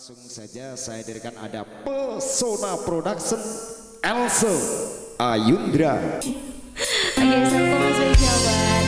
Langsung saja saya dirikan ada Pesona Production Elsa Ayundra. Oke, spesial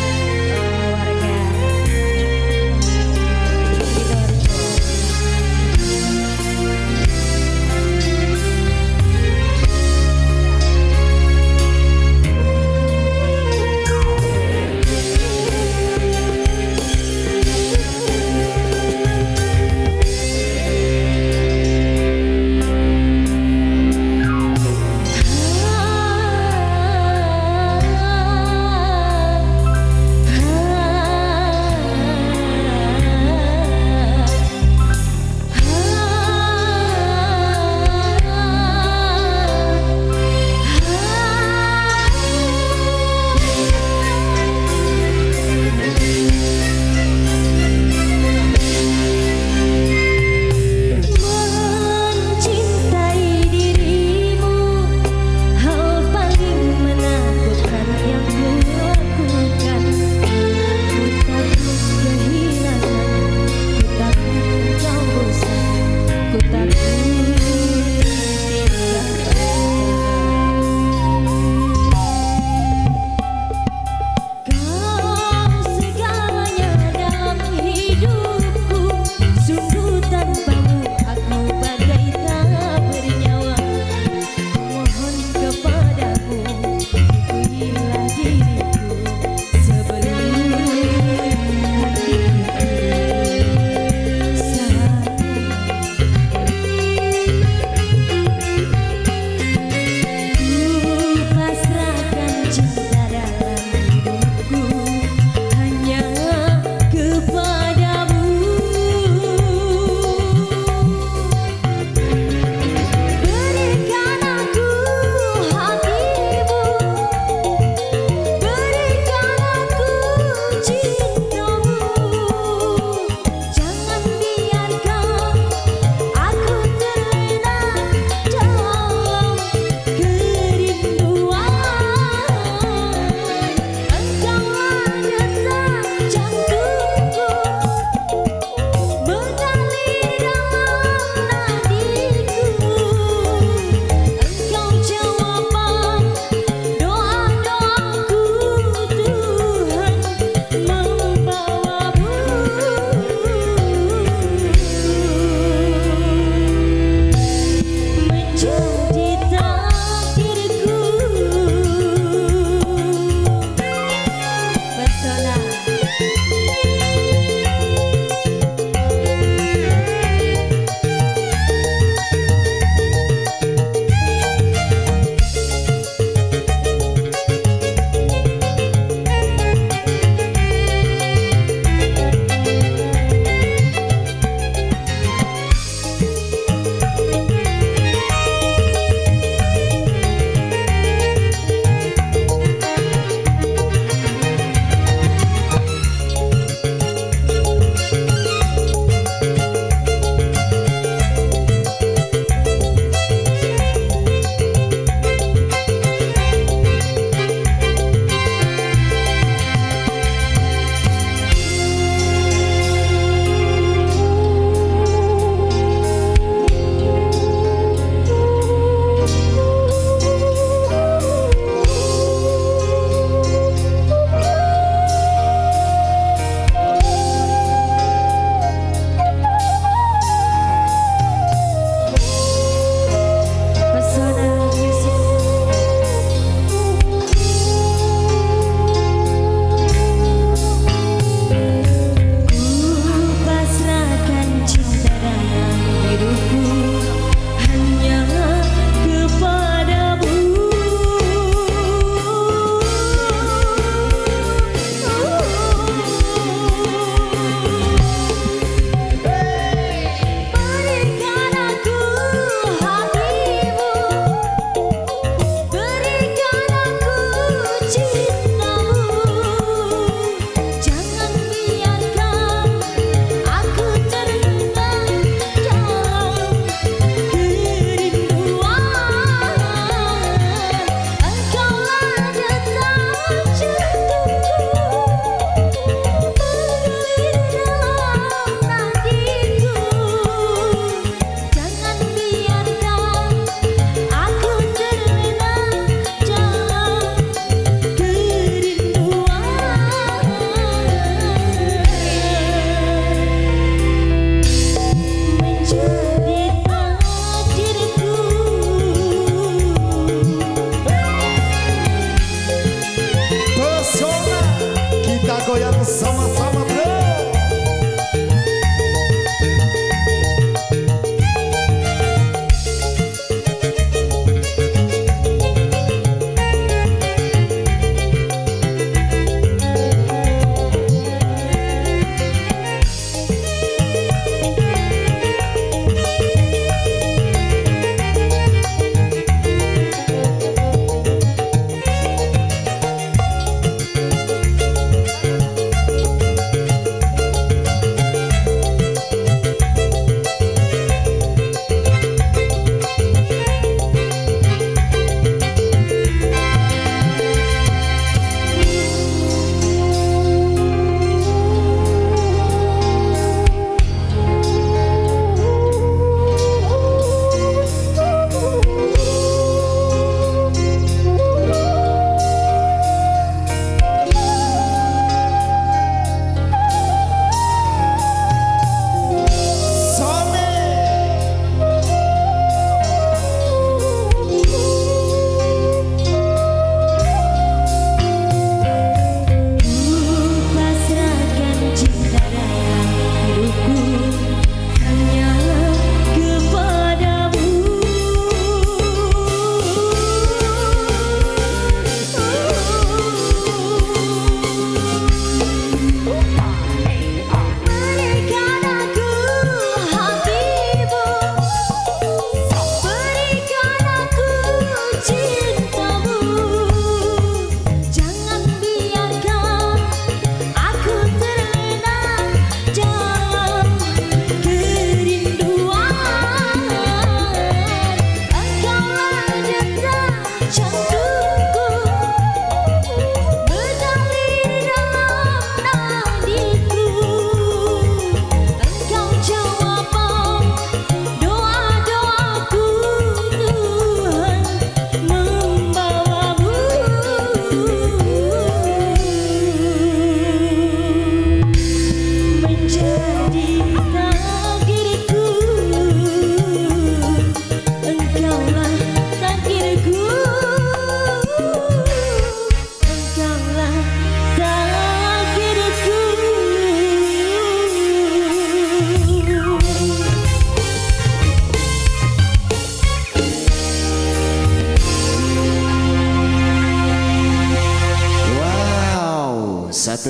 koyan sama sama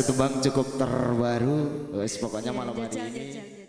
Satu tembang cukup terbaru. Wes pokoknya malam hari ini.